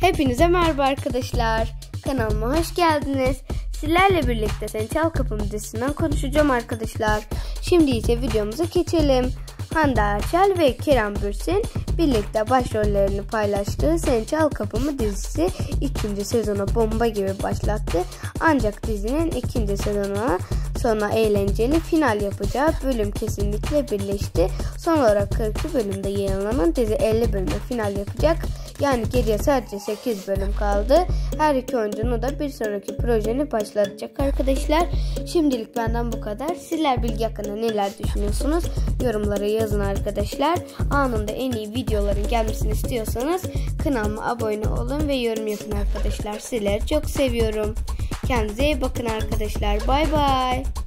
Hepinize merhaba arkadaşlar. Kanalıma hoş geldiniz. Sizlerle birlikte Sen Çal Kapım dizisinden konuşacağım arkadaşlar. Şimdi ise videomuza geçelim. Hande Erçel ve Kerem Bürsin birlikte başrollerini paylaştığı Sen Çal Kapımı dizisi ikinci sezona bomba gibi başlattı. Ancak dizinin ikinci sezonuna sonra eğlenceli final yapacağı bölüm kesinlikle birleşti. Son olarak 42 bölümde yayınlanan dizi 50 bölüme final yapacak. Yani geriye sadece 8 bölüm kaldı. Her iki oyuncunu da bir sonraki projeni başlatacak arkadaşlar. Şimdilik benden bu kadar. Sizler bilgi hakkında neler düşünüyorsunuz? Yorumlara yazın arkadaşlar. Anında en iyi videoların gelmesini istiyorsanız kanalıma abone olun ve yorum yapın arkadaşlar. Sizleri çok seviyorum. Kendinize iyi bakın arkadaşlar. Bay bay.